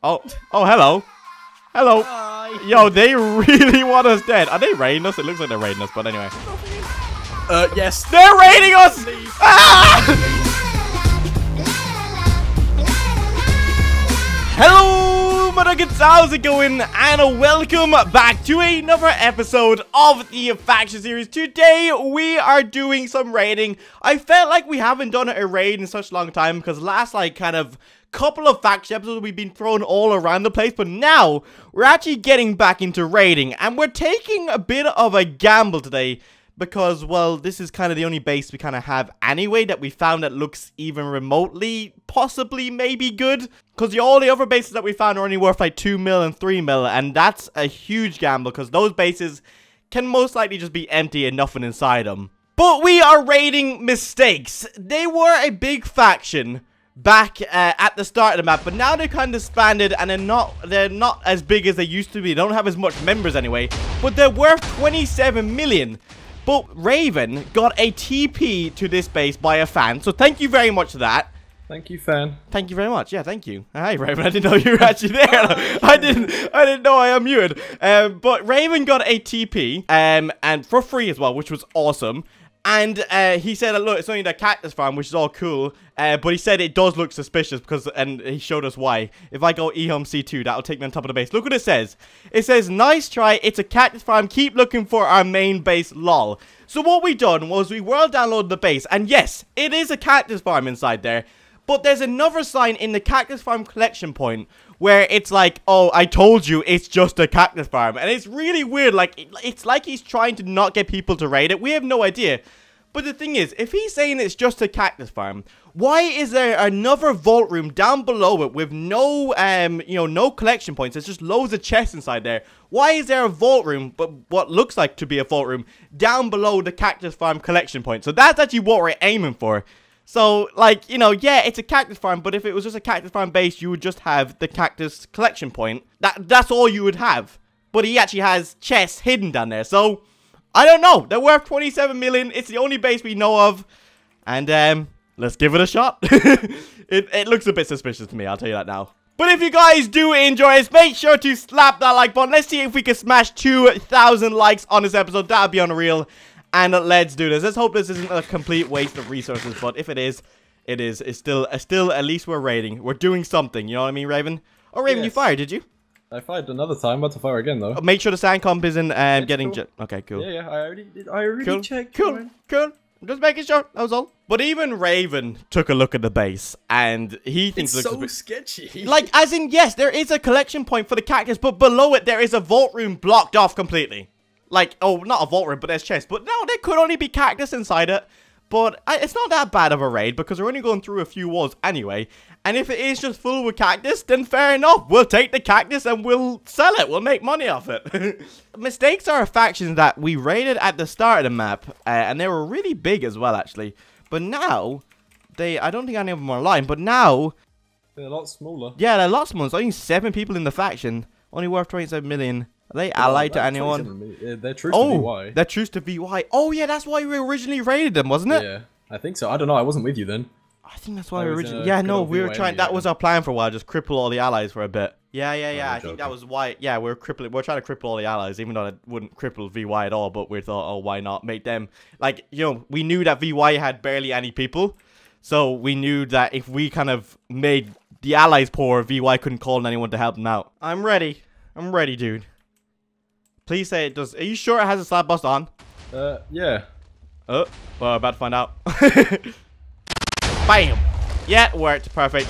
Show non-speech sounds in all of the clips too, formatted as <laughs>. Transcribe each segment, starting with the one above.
Oh, oh, hello. Hello. Hi. Yo, they <laughs> really want us dead. Are they raiding us? It looks like they're raiding us, but anyway. Uh, yes. They're raiding us! Ah! <laughs> Hello, Motherfuckers, how's it going? And welcome back to another episode of the Faction Series. Today, we are doing some raiding. I felt like we haven't done a raid in such a long time because last, like, kind of couple of faction episodes we've been thrown all around the place, but now we're actually getting back into raiding, and we're taking a bit of a gamble today because, well, this is kind of the only base we kind of have anyway that we found that looks even remotely, possibly, maybe good. Because all the other bases that we found are only worth like 2 mil and 3 mil, and that's a huge gamble because those bases can most likely just be empty and nothing inside them. But we are raiding mistakes. They were a big faction back uh, at the start of the map, but now they're kind of expanded and they're not they're not as big as they used to be. They don't have as much members anyway, but they're worth 27 million. But Raven got a TP to this base by a fan, so thank you very much for that. Thank you, fan. Thank you very much. Yeah, thank you. Hi, Raven. <laughs> I didn't know you were actually there. <laughs> I didn't. I didn't know I unmuted. Um, but Raven got a TP, um, and for free as well, which was awesome. And uh, he said, look, it's only the cactus farm, which is all cool. Uh, but he said it does look suspicious because, and he showed us why. If I go eHome C2, that'll take me on top of the base. Look what it says. It says, nice try. It's a cactus farm. Keep looking for our main base, lol. So what we done was we world downloaded the base. And yes, it is a cactus farm inside there. But there's another sign in the cactus farm collection point where it's like, oh, I told you it's just a cactus farm. And it's really weird. Like, it's like he's trying to not get people to raid it. We have no idea. But the thing is, if he's saying it's just a cactus farm, why is there another vault room down below it with no, um, you know, no collection points? There's just loads of chests inside there. Why is there a vault room, but what looks like to be a vault room, down below the cactus farm collection point? So that's actually what we're aiming for. So, like, you know, yeah, it's a cactus farm, but if it was just a cactus farm base, you would just have the cactus collection point. That That's all you would have. But he actually has chests hidden down there, so... I don't know. They're worth 27 million. It's the only base we know of. And, um, let's give it a shot. <laughs> it, it looks a bit suspicious to me, I'll tell you that now. But if you guys do enjoy this, make sure to slap that like button. Let's see if we can smash 2,000 likes on this episode. That'd be unreal. And let's do this. Let's hope this isn't a complete waste of resources. But if it is, it is. It's still, still at least we're raiding. We're doing something. You know what I mean, Raven? Oh, Raven, yes. you fired, did you? I fired another time. About to fire again though. Make sure the sand comp isn't um, getting. Cool. okay, cool. Yeah, yeah. I already did. I already cool. checked. Cool, man. cool. Just making sure. That was all. But even Raven took a look at the base, and he thinks it's it looks so sketchy. Like, as in, yes, there is a collection point for the cactus, but below it there is a vault room blocked off completely. Like, oh, not a vault room, but there's chests. But no, there could only be cactus inside it. But I, it's not that bad of a raid because we're only going through a few walls anyway. And if it is just full with cactus, then fair enough. We'll take the cactus and we'll sell it. We'll make money off it. <laughs> Mistakes are a faction that we raided at the start of the map. Uh, and they were really big as well, actually. But now, they I don't think any of them are lying. But now... They're a lot smaller. Yeah, they're a lot smaller. So only seven people in the faction. Only worth 27 million. Are they allied to anyone? Yeah, they're true oh, to VY. They're true to VY. Oh, yeah, that's why we originally raided them, wasn't it? Yeah, I think so. I don't know. I wasn't with you then. I think that's why we originally. Uh, yeah, no, we were trying. That was our plan for a while. Just cripple all the allies for a bit. Yeah, yeah, oh, yeah. Oh, I think that was why. Yeah, we are crippling. We are trying to cripple all the allies, even though it wouldn't cripple VY at all. But we thought, oh, why not make them like you know? We knew that VY had barely any people, so we knew that if we kind of made the allies poor, VY couldn't call on anyone to help them out. I'm ready. I'm ready, dude. Please say it does. Are you sure it has a slab bust on? Uh, yeah. Oh, well, about to find out. <laughs> Bam! Yeah, worked. Perfect.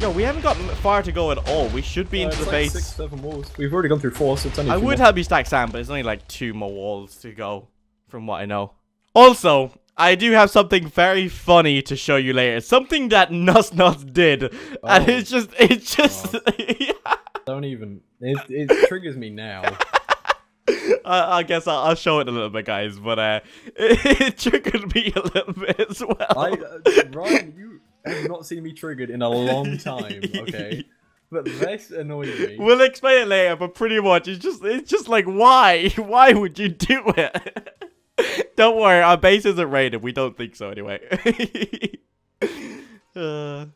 Yo, we haven't got far to go at all. We should be uh, into the like base. Six, seven walls. We've already gone through four, so it's only. I would more. help you stack sand, but it's only like two more walls to go, from what I know. Also, I do have something very funny to show you later. Something that Nuss Nuss did, oh. and it's just, it's just. Oh. <laughs> yeah. Don't even. It, it <laughs> triggers me now. I, I, guess I'll, I'll, show it a little bit, guys. But uh, it, <laughs> it triggered me a little bit as well. I, uh, Ryan, you have not seen me triggered in a long time. Okay. But this annoys me. We'll explain it later, but pretty much it's just it's just like why? <laughs> Why would you do it? don't worry, our base isn't raided. We don't think so anyway. uh.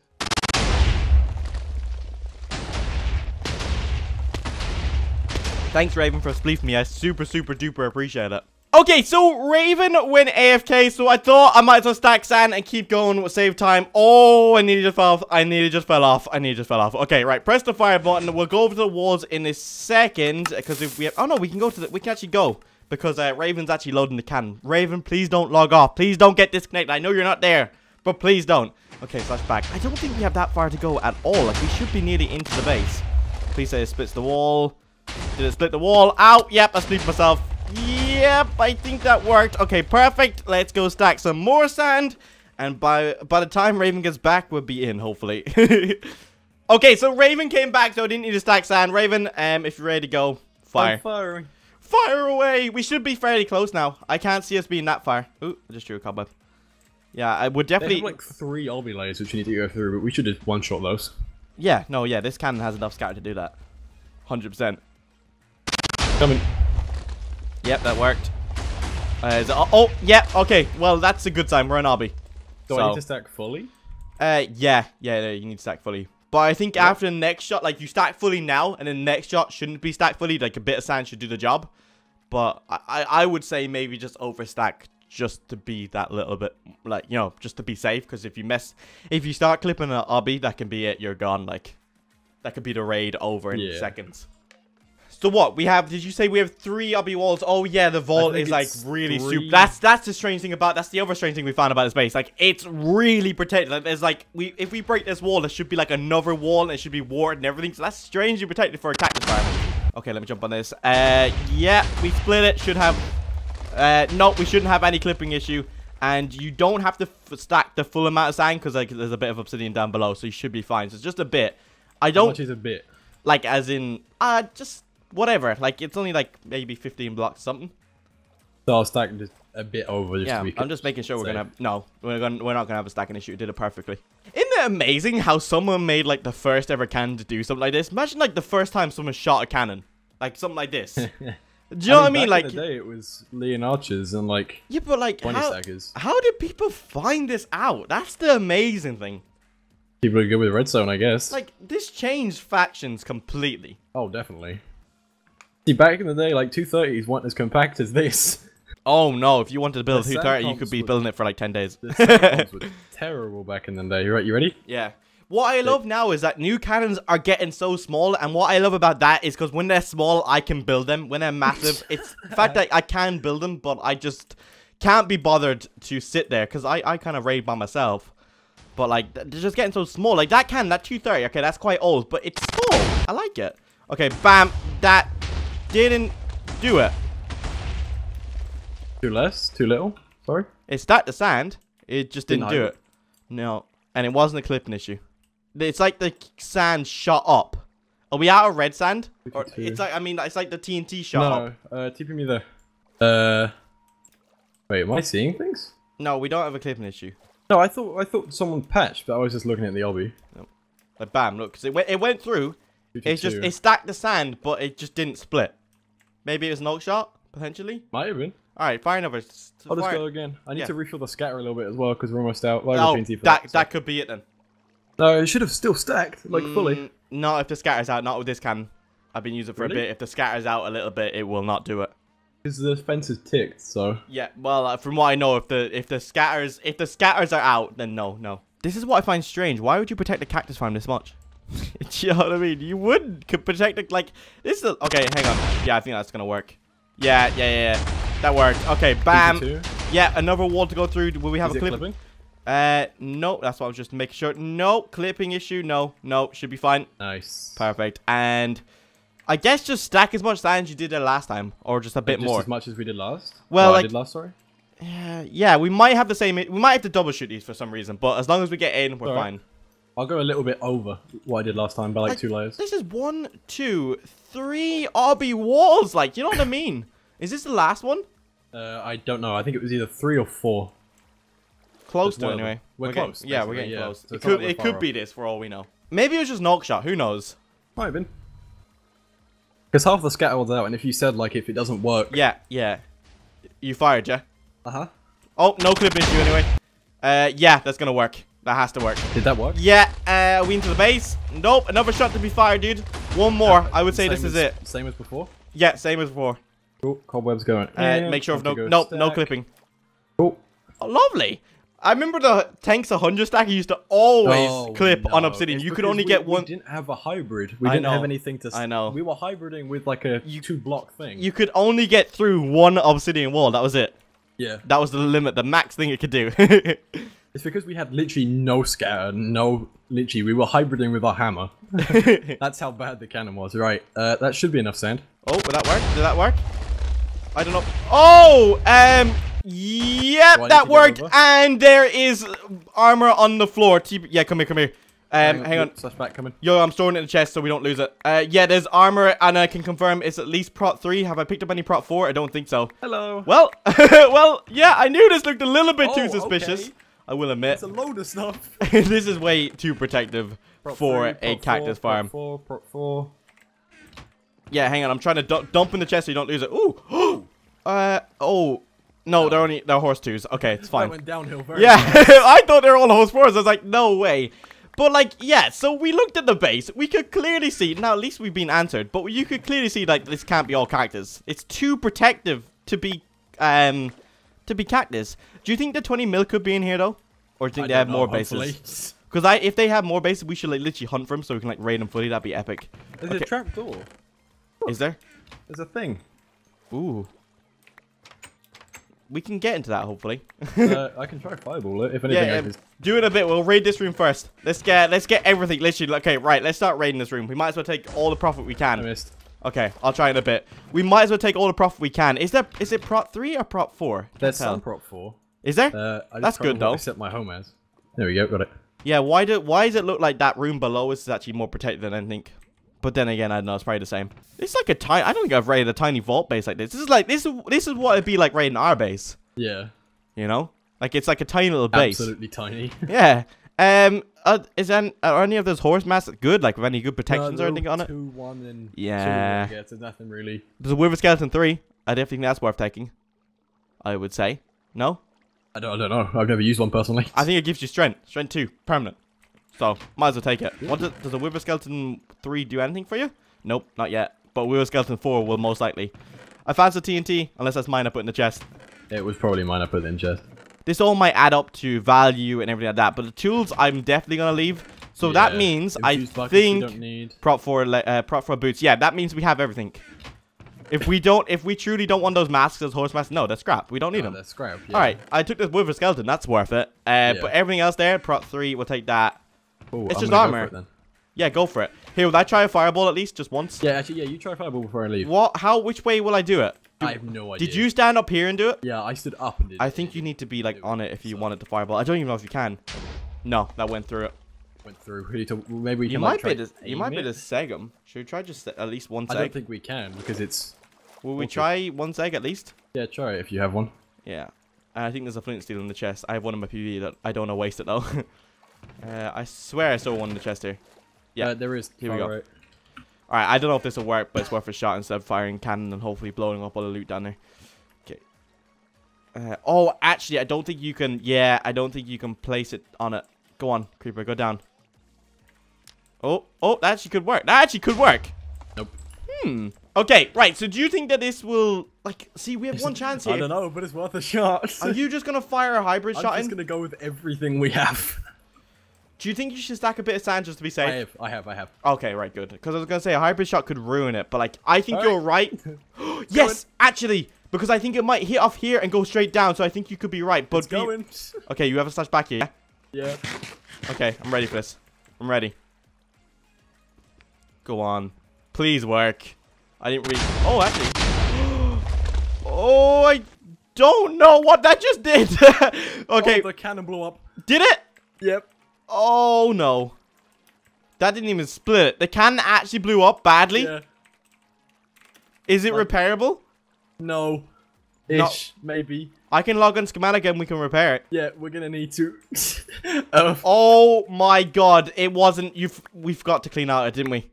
Thanks, Raven, for spleefing me. I super, super duper appreciate it. Okay, so Raven went AFK, so I thought I might as well stack sand and keep going with save time. Oh, I nearly just fell off. I nearly just fell off. I nearly just fell off. Okay, right. Press the fire button. We'll go over to the walls in a second, because if we have... Oh, no, we can go to the... We can actually go, because uh, Raven's actually loading the cannon. Raven, please don't log off. Please don't get disconnected. I know you're not there, but please don't. Okay, flashback. I don't think we have that far to go at all. Like, we should be nearly into the base. Please say it splits the wall. Did it split the wall? Out. Yep, I split myself. Yep, I think that worked. Okay, perfect. Let's go stack some more sand. And by by the time Raven gets back, we'll be in, hopefully. <laughs> okay, so Raven came back, so I didn't need to stack sand. Raven, um, if you're ready to go, fire. I'm firing. Fire away! We should be fairly close now. I can't see us being that far. Ooh, I just drew a cobweb. Yeah, I would They definitely... have like three obby layers which you need to go through, but we should just one-shot those. Yeah, no, yeah, this cannon has enough scatter to do that. 100%. Coming. Yep, that worked. Uh, is it, oh, oh, yeah, okay. Well, that's a good time. We're an obby. Do I need to stack fully? Uh, yeah, yeah, yeah, you need to stack fully. But I think after the next shot, like you stack fully now, and the next shot shouldn't be stacked fully. Like a bit of sand should do the job. But I, I, I would say maybe just overstack just to be that little bit, like you know, just to be safe. Because if you mess, if you start clipping an obby, that can be it. You're gone. Like that could be the raid over in Yeah. seconds. So what we have? Did you say we have three obby walls? Oh yeah, the vault is like really three. super. That's that's the strange thing about. That's the other strange thing we found about this base. Like it's really protected. Like there's like we if we break this wall, there should be like another wall and it should be warded and everything. So that's strangely protected for a cactus environment. Okay, let me jump on this. Uh, yeah, we split it. Should have. Uh, no, we shouldn't have any clipping issue. And you don't have to f stack the full amount of sand because like there's a bit of obsidian down below, so you should be fine. So it's just a bit. I don't much is a bit? like as in uh just whatever. Like it's only like maybe 15 blocks something. So I'll stack just a bit over just Yeah, I'm just making sure we're safe. gonna have, no, we're gonna we're not gonna have a stacking issue. You did it perfectly. Isn't it amazing how someone made like the first ever cannon to do something like this? Imagine like the first time someone shot a cannon, like something like this. <laughs> do you know what I mean? back Like, in the day, it was Leon Archers and like yeah, but like 20 how, stackers. how did people find this out? That's the amazing thing. People are good with redstone, I guess. Like this changed factions completely. oh, definitely. See, back in the day, like 230s weren't as compact as this. Oh no! If you wanted to build a 230, you could be building it for like 10 days. <laughs> Terrible back in the day. You right? You ready? Yeah. What I love now is that new cannons are getting so small, and what I love about that is because when they're small, I can build them. When they're massive, <laughs> it's the fact that I can build them, but I just can't be bothered to sit there because I, I kind of raid by myself. But like, they're just getting so small. Like that cannon, that 230, okay, that's quite old, but it's small. I like it. Okay, bam. That didn't do it. Too less? Too little? Sorry? It stacked the sand. It just didn't, Didn't do it. No. And it wasn't a clipping issue. It's like the sand shot up. Are we out of red sand? Or it's like I mean it's like the TNT shot up. no. Uh, TP me there. Uh. Wait, am I seeing things? No, we don't have a clipping issue. No, I thought I thought someone patched, but I was just looking at the obby. Like bam, look, 'cause it went it went through. It's just it stacked the sand, but it just didn't split. Maybe it was an oak shot potentially. Might have been. All right, fire another. s- I'll just go again. I need Yeah. to refill the scatter a little bit as well because we're almost out. Like Oh, TNT for that so- that could be it then. No, it should have still stacked like fully. Mm, Not if the scatter's out. Not with this cannon. I've been using it for Really? a bit. If the scatter's out a little bit, it will not do it. Because the fence is ticked, so Yeah, well, uh, from what I know, if the if the scatters if the scatters are out, then no, no. This is what I find strange. Why would you protect the cactus farm this much? <laughs> Do you know what I mean? You would could protect it like this. Is okay. Hang on. Yeah, I think that's gonna work. Yeah, yeah, yeah. yeah. That worked. Okay, bam. 52. Yeah, another wall to go through. Will we have Is a clip? clipping? Uh, no. That's what I was just making sure. No clipping issue. No, no. Should be fine. Nice. Perfect. And I guess just stack as much sand as you did there last time, or just a bit Just more. as much as we did last. Well, Oh, I like- did last. Sorry. Yeah, yeah, we might have the same. We might have to double shoot these for some reason, but as long as we get in, we're Alright. fine. I'll go a little bit over what I did last time by like, Like, two layers. This is one, two, three RB walls. Like, you know what I mean? Is this the last one? Uh, I don't know. I think it was either three or four. Close to it one of them. anyway. We're getting- close, yeah, we're getting yeah. close. So it could, it could be this for all we know. Maybe it was just an oak shot. Who knows? Might have been. Because half the scatter was out, and if you said like if it doesn't work. Yeah, yeah. You fired, yeah. Uh huh. Oh, no clip issue anyway. Uh, yeah, that's gonna work. That has to work. Did that work? Yeah, uh, we into the base. Nope, another shot to be fired, dude. One more. I would say Same this is it. Same as before. Yeah, same as before. Cool. Cobwebs going. Uh, in. make sure of no, Configure no, no clipping. Cool. Oh, lovely. I remember the tanks 100 stack. Used to always Oh, clip on obsidian. It's you could only we- get one. We didn't have a hybrid. We I didn't have anything to. I know. We were hybriding with like a two block thing. You could only get through one obsidian wall. That was it. yeah. That was the limit, the max thing it could do. <laughs> It's because we had literally no scatter, no. Literally, we were hybriding with our hammer. <laughs> That's how bad the cannon was. Right. Uh, that should be enough sand. oh, would that work? Did that work? I don't know. Oh, um, yep, Do that worked. And there is armor on the floor. Yeah, come here, come here. Um, hang on. Slash back coming. Yo, I'm storing it in the chest so we don't lose it. Uh, yeah, there's armor, and I can confirm it's at least prot 3. Have I picked up any prot 4? I don't think so. Hello. Well, <laughs> well, yeah, I knew this looked a little bit too Oh, suspicious. okay. I will admit. It's a load of stuff. <laughs> this is way too protective Prot for three, a cactus four, farm. Prot four, prot four. Yeah, hang on. I'm trying to du- dump in the chest so you don't lose it. Ooh. <gasps> uh, oh. No, they're only, they're horse twos. Okay, it's That fine. went downhill very Yeah. <laughs> I thought they were all horse fours. I was like, no way. But like, yeah, so we looked at the base. We could clearly see, now at least we've been answered, but you could clearly see like this can't be all cactus. It's too protective to be, um, to be cactus. Do you think the 20 mil could be in here though? Or do you think I they don't have more know, bases? Because I, if they have more bases, we should like literally hunt for them so we can like raid them fully. That'd be epic. There's Okay. a trap door. Is there? There's a thing. Ooh. We can get into that hopefully. uh, <laughs> I can try fireball it if anything. yeah, I um, do it a bit. We'll raid this room first. Let's get let's get everything. Literally, okay, right. Let's start raiding this room. We might as well take all the profit we can. I can. missed. Okay, I'll try in a bit. We might as well take all the profit we can. Is there is it prot three or prot four? There's some prot four. Is there? Uh, That's good, though. Except my home as. There we go. Got it. yeah. Why do why does it look like that room below us is actually more protected than anything? But then again, I don't know. It's probably the same. It's like a tiny. I don't think I've raided a tiny vault base like this. This is like this is this is what it'd be like raiding our base. Yeah. You know, like it's like a tiny little base. Absolutely tiny. <laughs> Yeah. Um. Uh, is any, are any of those horse masks good? Like with any good protections No, or anything on it? Two, one, and Yeah. Two, I. There's nothing really. There's a Wither Skeleton 3. I definitely think that's worth taking. I would say. No? I don't, I don't know. I've never used one personally. I think it gives you strength. Strength 2. Permanent. So, might as well take it. What does, does a Wither Skeleton 3 do anything for you? Nope, not yet. But Wither Skeleton 4 will most likely. I found fancy TNT, unless that's mine I put in the chest. it was probably mine. I put in chest. This all might add up to value and everything like that. But the tools, I'm definitely going to leave. So that means, I Infused buckets we think... prot for uh, prot for boots. Yeah, that means we have everything. If we don't, if we truly don't want those masks as horse masks, no, that's scrap. We don't need Oh, them. that's scrap. Yeah. All right, I took this wither skeleton. That's worth it. Uh, But everything else there, prot three, we'll take that. Ooh, It's I'm just gonna go armor. it then. Yeah, go for it. Here, will I try a fireball at least, just once? Yeah, actually, yeah. You try a fireball before I leave. What? How? Which way will I do it? I have no idea. Did you stand up here and do it? Yeah, I stood up and did. I it. think you need to be like on it, if you so- wanted to fireball. I don't even know if you can. No, that went through it. went through. We need to, maybe we You can might like, try be to, you might be it. able to seg 'em. Should we try just at least one seg? I don't think we can because it's. Will we try one seg at least? Yeah, try it if you have one. Yeah. And I think there's a flint steel in the chest. I have one in my PV that I don't want to waste it though. <laughs> uh, I swear I saw one in the chest here. Yeah, uh, there is. here we go. right. Alright, I don't know if this will work, but it's worth a shot instead of firing cannon and hopefully blowing up all the loot down there. Okay. Uh, oh, actually, I don't think you can... Yeah, I don't think you can place it on it. Go on, Creeper, go down. Oh, oh, that actually could work. That actually could work. Nope. Hmm. Okay, right, so do you think that this will... Like, see, we have one chance here? I don't know, but it's worth a shot. Are you just going to fire a hybrid <laughs> shot? I'm just in? gonna go with everything we have. Do you think you should stack a bit of sand just to be safe? I have, I have, I have. Okay, right, good. Because I was gonna say a hybrid shot could ruin it, but like I think Alright. you're right. <laughs> <gasps> yes, actually, because I think it might hit off here and go straight down. So I think you could be right. But It's be- going. <laughs> okay, you have a slash back here. yeah? yeah. Okay, I'm ready for this. I'm ready. Go on, please work. I didn't really. Oh, actually. <gasps> oh, I don't know what that just did. <laughs> okay, Oh, the cannon blew up. did it? Yep. Oh no. That didn't even split it. The cannon actually blew up badly. Yeah. Is it Like- repairable? No. No. Ish, maybe. I can log on schematic and we can repair it. Yeah, we're gonna need to. uh, <laughs> Oh my god, it wasn't You've we forgot to clean out it, didn't we?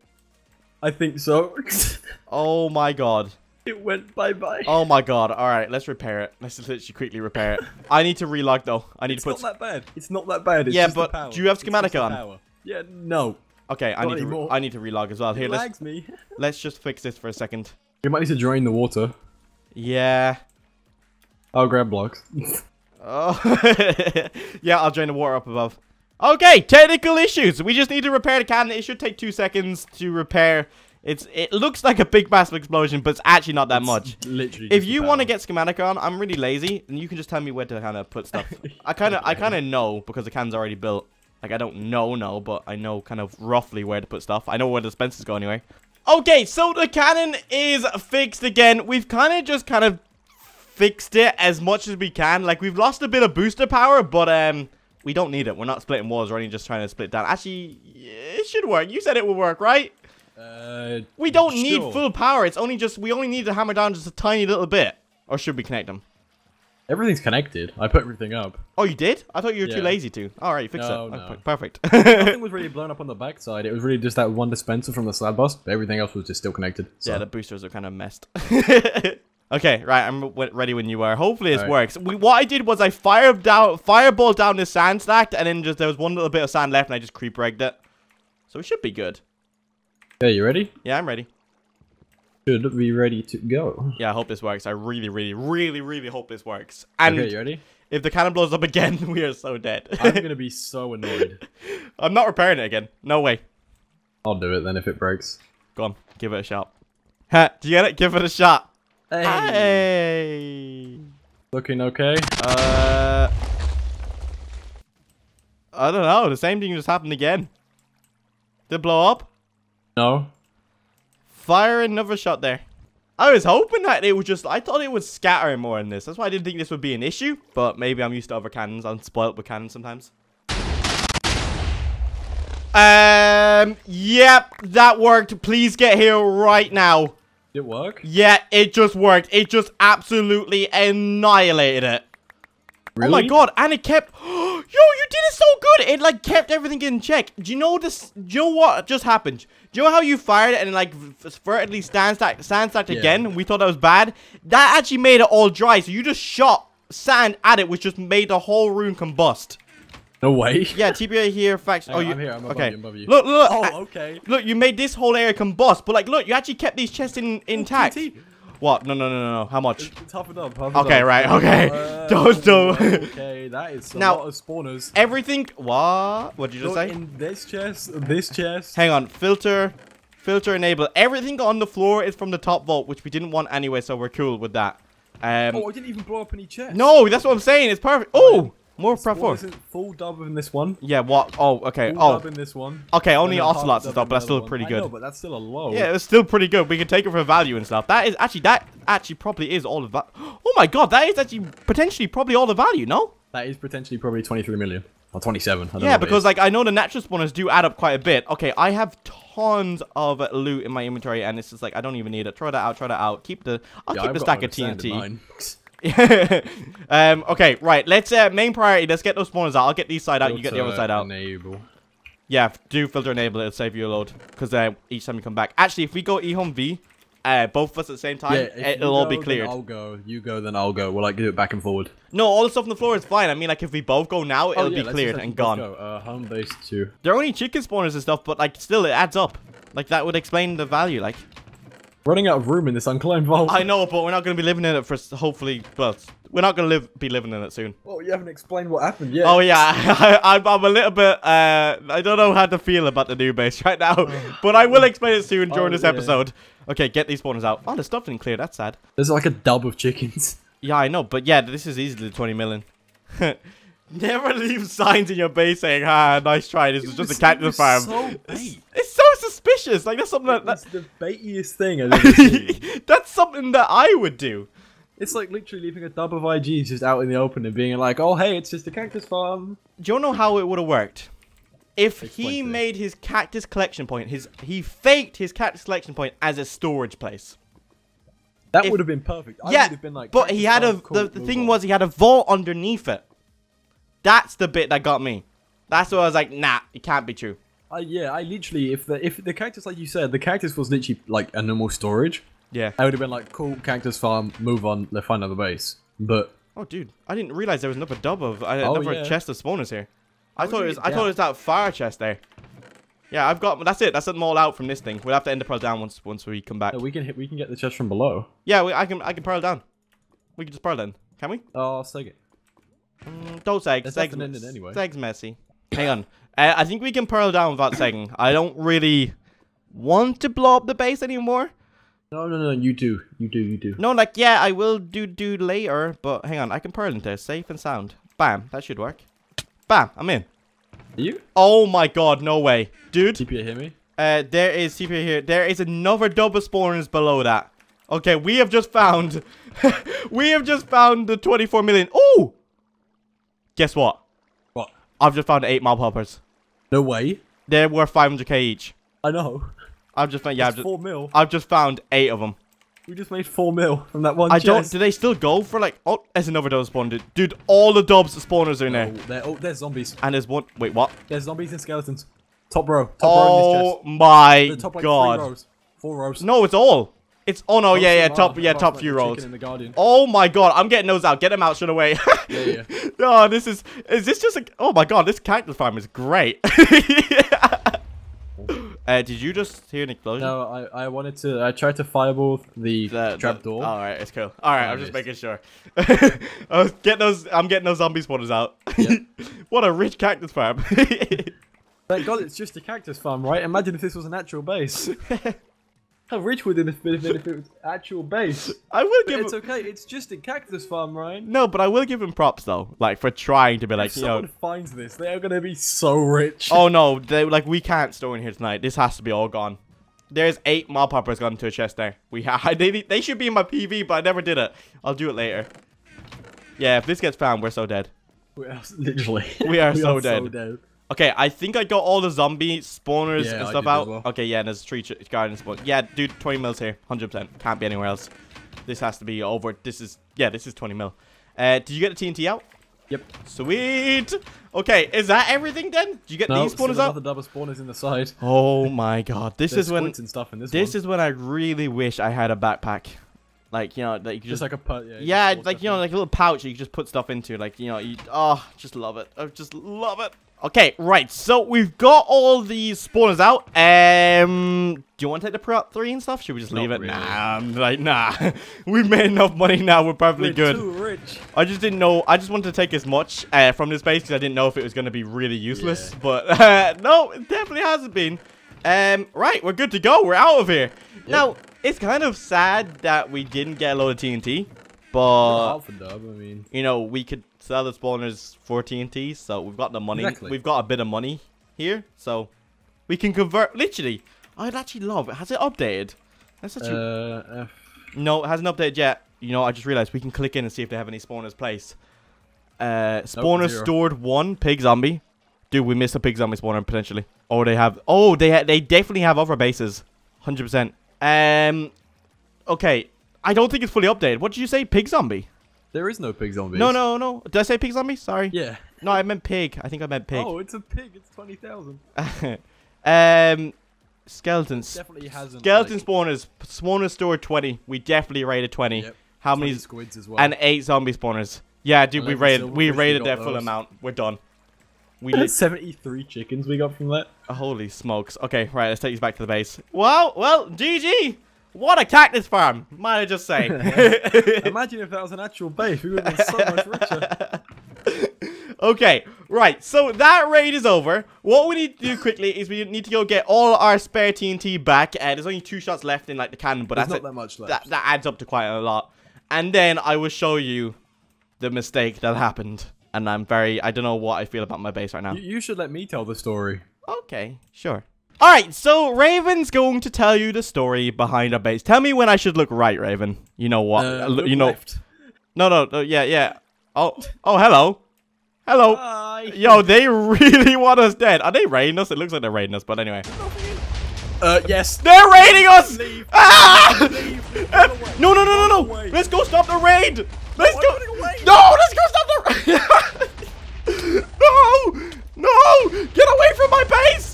I think so. <laughs> Oh my god. <laughs> it went bye bye. Oh my god. Alright, let's repair it. Let's just literally quickly repair it. I need to relog though. I need it's to put It's not that bad. It's not that bad. It's Yeah, just the but power. do you have It's schematic on? Yeah, no. Okay, I not need to. I need to relog as well. Here, it let's me. <laughs> let's just fix this for a second. You might need to drain the water. Yeah. I'll grab blocks. Oh. <laughs> yeah, I'll drain the water up above. Okay, technical issues. We just need to repair the cannon. It should take two seconds to repair. It's It looks like a big massive explosion, but it's actually not that It's much. Literally. If you want to get schematic on, I'm really lazy, and you can just tell me where to kind of put stuff. <laughs> I kind of, I kind of know because the cannon's already built. Like I don't know, no, but I know kind of roughly where to put stuff. I know where the dispensers go anyway. Okay, so the cannon is fixed again. We've kind of just kind of fixed it as much as we can. Like we've lost a bit of booster power, but um, we don't need it. We're not splitting walls. We're only just trying to split down. Actually, it should work. You said it would work, right? Uh, We don't need full power. It's only just we only need to hammer down just a tiny little bit. Or should we connect them? Everything's connected. I put everything up. Oh, you did? I thought you were too lazy to. All right, fix No, it. no. Okay, Perfect. <laughs> Nothing was really <laughs> blown up on the backside. It was really just that one dispenser from the slab bus. But everything else was just still connected. So. yeah, the boosters are kind of messed. <laughs> okay, right. I'm ready when you are. Hopefully this Alright. works. We, what I did was I fired down, fireball down this sand stack, and then just there was one little bit of sand left, and I just creep regged it. So it should be good. Yeah, you ready? Yeah, I'm ready. Should be ready to go. Yeah, I hope this works. I really, really, really, really hope this works. And okay, you ready? if the cannon blows up again, <laughs> we are so dead. I'm <laughs> gonna be so annoyed. I'm not repairing it again. No way. I'll do it then if it breaks. Go on, give it a shot. Ha, do you get it? Give it a shot. Hey. Hey. Looking okay? Uh, I don't know. The same thing just happened again. Did it blow up? No. Fire another shot there. I was hoping that it would just. I thought it would scatter more in this. That's why I didn't think this would be an issue. But maybe I'm used to other cannons. I'm spoiled with cannons sometimes. Um. Yep, that worked. Please get here right now. Did it work? Yeah, it just worked. It just absolutely annihilated it. Really? Oh my god, and it kept did it so good. It like kept everything in check. Do you know this do you know what just happened? Do you know how you fired and like vertically stand stack sand stacked Yeah. again? We thought that was bad. That actually made it all dry. So you just shot sand at it, which just made the whole room combust. No way. <laughs> Yeah, TBA here, facts. Hang oh, on, you, I'm here, I'm above okay. you, I'm above you. Look, look, Oh, okay. look, you made this whole area combust, but like, look, you actually kept these chests in, oh, intact. TNT. What? No, no, no, no, no. How much? Tough it up. Okay, up. right, okay. Uh, <laughs> Don't do- Okay, that is a Now- lot of spawners. Everything. What? What did you just Look, say? in this chest, this chest. Hang on. Filter. Filter enable. Everything on the floor is from the top vault, which we didn't want anyway, so we're cool with that. Um. Oh, I didn't even blow up any chests. no, that's what I'm saying. It's perfect. Oh, more prep What four. is it? Full dub in this one. Yeah. What? Oh, okay. Full Oh, dub in this one. okay. Only ocelots and stuff, but that's still pretty good. I know, but that's still a low. Yeah, it's still pretty good. We can take it for value and stuff. That is actually that actually probably is all of that. <gasps> Oh my god, that is actually potentially probably all the value. No? That is potentially probably 23 million. Or 27. I don't Yeah, because like I know the natural spawners do add up quite a bit. Okay, I have tons of loot in my inventory, and it's just like I don't even need it. Try that out. Throw that out. Keep the. I'll Yeah, keep I've the stack of TNT. <laughs> <laughs> um. Okay. Right. Let's. Uh. Main priority. Let's get those spawners out. I'll get these side out. You get the other side out. Enable. Yeah. Do filter enable. It'll save you a load. Because uh, each time you come back. Actually, if we go e home V, uh, both of us at the same time, Yeah, it'll you all go, be cleared. I'll go. You go, then I'll go. We'll like do it back and forward. No, all the stuff on the floor is fine. I mean, like if we both go now, it'll Oh, yeah, be cleared and gone. Go. Uh, home base two. They're only chicken spawners and stuff, but like still, it adds up. Like that would explain the value. Like. Running out of room in this unclaimed vault. I know, but we're not going to be living in it for hopefully. Well, we're not going to live be living in it soon. Oh, you haven't explained what happened yet. Oh yeah, <laughs> I, I'm, I'm a little bit. Uh, I don't know how to feel about the new base <laughs> right now, <sighs> but I will explain it soon during Oh, this yeah. episode. Okay, get these spawners out. Oh, the stuff didn't clear. That's sad. There's like a dub of chickens. <laughs> Yeah, I know, but yeah, this is easily 20 million. Never leave signs in your base saying, "Ah, nice try. This is just a cactus farm." So it's, it's suspicious. Like that's something that, That's the baitiest thing I've ever seen. <laughs> that's something that I would do. It's like literally leaving a dub of IGs just out in the open and being like, oh, hey, it's just a cactus farm. Do you know how it would have worked? If he made his cactus collection point, his he faked his cactus collection point as a storage place. That If- would have been perfect. I yeah, would have been like, but he had a cool, the, the thing on. was he had a vault underneath it. That's the bit that got me. That's what I was like, nah, it can't be true. Uh, yeah, I literally, if the if the cactus, like you said, the cactus was literally like a normal storage, Yeah. I would have been like, cool, cactus farm, move on, let's find another base. But Oh, dude, I didn't realize there was another dub of uh, Oh, another yeah. chest of spawners here. I thought it was I thought it was that fire chest there. Yeah, I've got. That's it. That's them all out from this thing. We'll have to end the pearl down once once we come back. No, we can hit. We can get the chest from below. Yeah, we, I can. I can pearl down. We can just pearl then. Can we? Oh, I'll take it. Mm, don't seg. Seg's, it anyway. Seg's messy. Hang on. Uh, I think we can pearl down without <coughs> segging. I don't really want to blow up the base anymore. No, no, no. You do. You do. You do. No, like yeah, I will do do later. But hang on, I can pearl into it, safe and sound. Bam, that should work. Bam, I'm in. Are you? Oh my god, no way, dude. TP hear me? Uh, there is CPU here. There is another double spawners below that. Okay, we have just found. <laughs> we have just found the 24 million. Oh! Guess what? I've just found eight mob hoppers. No way. They're worth 500k each. I know. I've just found. Yeah, I've just, four mil. I've just found eight of them. We just made four mil from that one. I don't. Do they still go for like? Oh, there's another double spawn, dude. Dude, all the dubs spawners are in Oh, there. oh, there's zombies. And there's one. Wait, what? There's zombies and skeletons. Top row. Top row in this Oh chest. my The top like god. three rows. Four rows. No, it's all. It's. Oh no, yeah, yeah, top, yeah, top few like, the rows. the. Oh my god, I'm getting those out. Get them out straight away. <laughs> Yeah, yeah. <laughs> oh, this is. Is this just a. Oh my god, this cactus farm is great. <laughs> uh, did you just hear an explosion? No, I, I wanted to. I tried to fireball the, The- trap the- door. Alright, it's cool. Alright, Oh, I'm just making sure. I was getting those. I'm getting those zombie spawners out. What a rich cactus farm. Thank God it's just a cactus farm, right? Imagine if this was an actual base. How rich would it have been if it was actual base? I will But give. it's Him, okay. It's just a cactus farm, Ryan. no, but I will give him props though, like for trying to be like, if you someone know. finds this, they are gonna be so rich. Oh no, they like we can't store in here tonight. This has to be all gone. There's eight mob hoppers gone into a chest there. We ha <laughs> they they should be in my PV, but I never did it. I'll do it later. Yeah, if this gets found, we're so dead. We are literally. We are <laughs> so so dead. dead. Okay, I think I got all the zombie spawners Yeah, and stuff out. well. Okay, yeah, and there's three ch- gardens, but yeah, dude, 20 mils here, 100%. Can't be anywhere else. This has to be over. This is yeah, this is 20 mil. Uh, did you get the TNT out? Yep. Sweet. Okay, is that everything then? Did you get No, these spawners out? another double spawners in the side. Oh <laughs> my god, this is when and stuff in this. this one. is when I really wish I had a backpack. Like you know, like you just just, like a put. Yeah, yeah, like you know, in. like a little pouch you just put stuff into. Like you know, you oh, just love it. I just love it. Okay, right. So we've got all these spawners out. Um, do you want to take the prot three and stuff? Should we just Not leave it? really. Nah, I'm like nah. <laughs> We've made enough money now. We're perfectly We're good. too rich. I just didn't know. I just wanted to take as much uh, from this base because I didn't know if it was going to be really useless. Yeah. But <laughs> uh, no, it definitely hasn't been. Um, right, we're good to go. We're out of here. Now, it's kind of sad that we didn't get a load of TNT, but. I mean, you know we could sell the spawners for TNT, so we've got the money. Exactly. We've got a bit of money here, so we can convert. Literally, I'd actually love. Has it updated? That's actually uh, F. no, it hasn't updated yet. You know, I just realized we can click in and see if they have any spawners placed. Uh, spawner zero. stored one pig zombie. Dude, we missed a pig zombie spawner potentially. Oh, they have. Oh, they ha they definitely have other bases. Hundred percent. Um, okay. I don't think it's fully updated. What did you say? Pig zombie? There is no pig zombies. No, no, no. Did I say pig zombie? Sorry. Yeah. No, I meant pig. I think I meant pig. Oh, it's a pig. It's twenty thousand. <laughs> um, skeletons. Definitely hasn't. Skeleton like, spawners. Spawner stored twenty. We definitely rated twenty. Yep. How 20 many? squids as well? and eight zombie spawners. Yeah, dude, we raided we raided their full amount. We're done. We And <laughs> lit- seventy-three chickens we got from that. holy smokes. Okay, right, let's take these back to the base. Well, well, GG. What a cactus farm, might I just say. <laughs> Imagine if that was an actual base. We would have been so much richer. <laughs> okay, right. So that raid is over. What we need to do quickly is we need to go get all our spare TNT back. Uh, there's only two shots left in like the cannon, but There's that's not it. that much left. that that adds up to quite a lot. And then I will show you the mistake that happened. And I'm very I don't know what I feel about my base right now. You, you should let me tell the story. Okay, sure. Alright, so Raven's going to tell you the story behind our base. Tell me when I should look right, Raven. You know what? Uh, look you know. left. No, no, no, yeah, yeah. Oh, oh, hello. Hello. Hi. Yo, they really <laughs> want us dead. Are they raiding us? It looks like they're raiding us, but anyway. Uh, yes. They're raiding us! Leave. <laughs> Ah! Leave. Uh, no, no, no, no, no. away. Let's go stop the raid. Let's go. No, let's go stop the raid. <laughs> no, no, get away from my base.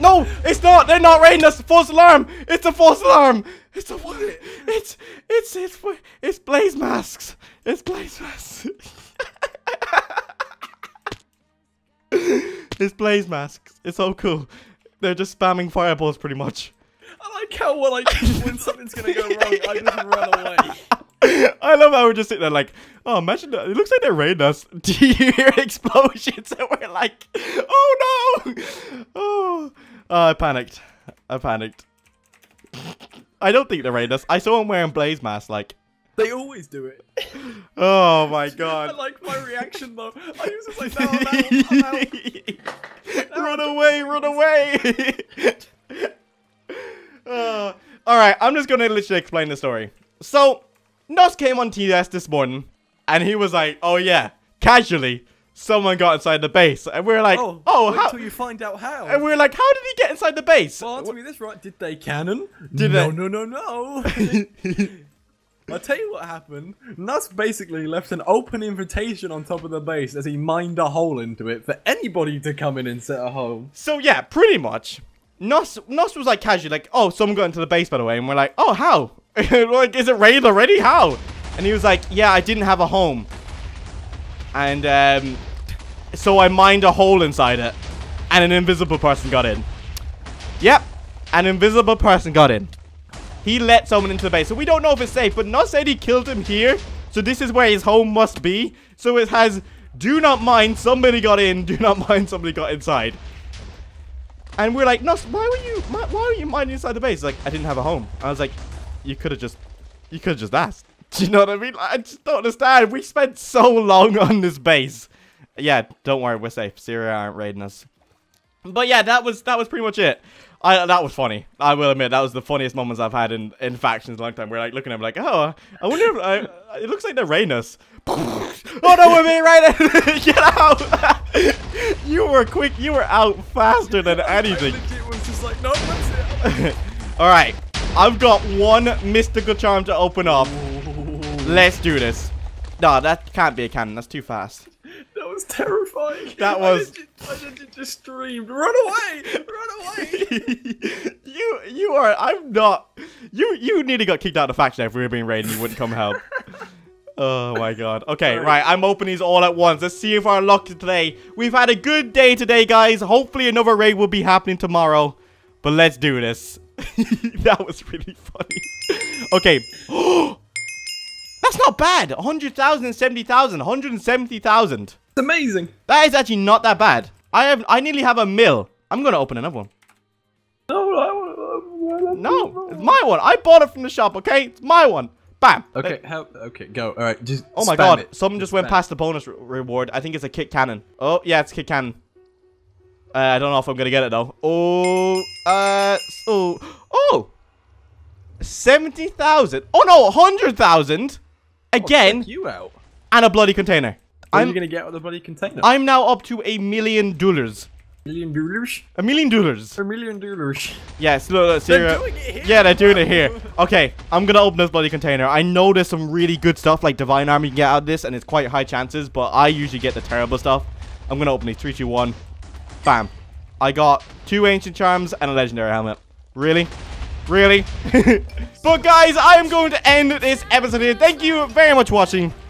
No, it's not. They're not raiding us. False alarm. It's a false alarm. It's a It's it's it's it's blaze masks. It's blaze masks. <laughs> it's blaze masks. It's so cool. They're just spamming fireballs pretty much. I like how well, like when something's gonna go wrong, I just run away. <laughs> I love how we're just sitting there like, oh, imagine that. It looks like they're raiding us. <laughs> Do you hear explosions? And we're like, oh no! Oh, I panicked. I panicked. I don't think they're raiding us. I saw him wearing blaze mask. Like, They always do it. <laughs> oh my <laughs> god! I like my reaction though. I was just like, no, I'm out, I'm <laughs> out. run away! Run away! Uh, all right, I'm just gonna literally explain the story. So, Nos came on TS this morning, and he was like, "Oh yeah, casually, someone got inside the base," and we are like, "Oh, Oh, how?" till you find out how. And we are like, "How did he get inside the base?" well, answer me this right. Did they cannon? Did no, they- no, no, no. <laughs> I'll tell you what happened. Nuss basically left an open invitation on top of the base as he mined a hole into it for anybody to come in and set a home. So yeah, pretty much. Nuss, Nuss was like casually like, oh, someone got into the base by the way, and we're like, oh, how? <laughs> like, is it raided already? How? And he was like, yeah, I didn't have a home, and um, so I mined a hole inside it, and an invisible person got in. Yep, an invisible person got in. He let someone into the base, so we don't know if it's safe. But Nuss said he killed him here, so this is where his home must be. So it has, do not mind, somebody got in. Do not mind, somebody got inside. And we're like, Nuss, why were you, why were you mining inside the base? Like, I didn't have a home. I was like, you could have just, you could have just asked. <laughs> Do you know what I mean? Like, I just don't understand. We spent so long on this base. Yeah, don't worry, we're safe. Syria aren't raiding us. But yeah, that was that was pretty much it. I that was funny. I will admit that was the funniest moments I've had in, in factions a long time. We're like looking at them like, oh, I wonder if I, it looks like they're raiding us. <laughs> oh no, we're being raided! <laughs> Get out! <laughs> you were quick. You were out faster than anything. I legit was just like, no, that's it. All right, I've got one mystical charm to open up. Let's do this. No, that can't be a cannon. That's too fast. That was terrifying. That I was- I legit just screamed, run away, run away. <laughs> you you are I'm not you you nearly got kicked out of the faction if we were being raided and you wouldn't come help. <laughs> Oh my god. Okay, Alright. right, I'm opening these all at once. Let's see if our luck today. We've had a good day today, guys. Hopefully another raid will be happening tomorrow. But let's do this. <laughs> that was really funny. Okay. <gasps> That's not bad. 100,000 and 70,000. 170,000. It's amazing. That is actually not that bad. I have I nearly have a mill. I'm gonna open another one. No, I want No, it's my one. I bought it from the shop, okay? It's my one. Bam. Okay, how? Okay, go. All right, just. Oh my god, it. someone just went past the bonus re- reward. I think it's a kick cannon. Oh, yeah, it's a kick cannon. Uh, I don't know if I'm gonna get it though. Oh, uh, oh, oh, 70,000. Oh no, 100,000 again, Check you out. and a bloody container. What I'm, you gonna get with the bloody container? I'm now up to a million dollars. million dollars. A million dollars. A million dollars. Yes, look, look, They're doing it here. Yeah, they're doing it here. Okay, I'm gonna open this bloody container. I know there's some really good stuff like Divine Army you can get out of this, and it's quite high chances, but I usually get the terrible stuff. I'm gonna open these. Three, two, one. Bam. I got two Ancient Charms and a Legendary Helmet. Really? Really? <laughs> but guys, I am going to end this episode here. Thank you very much for watching,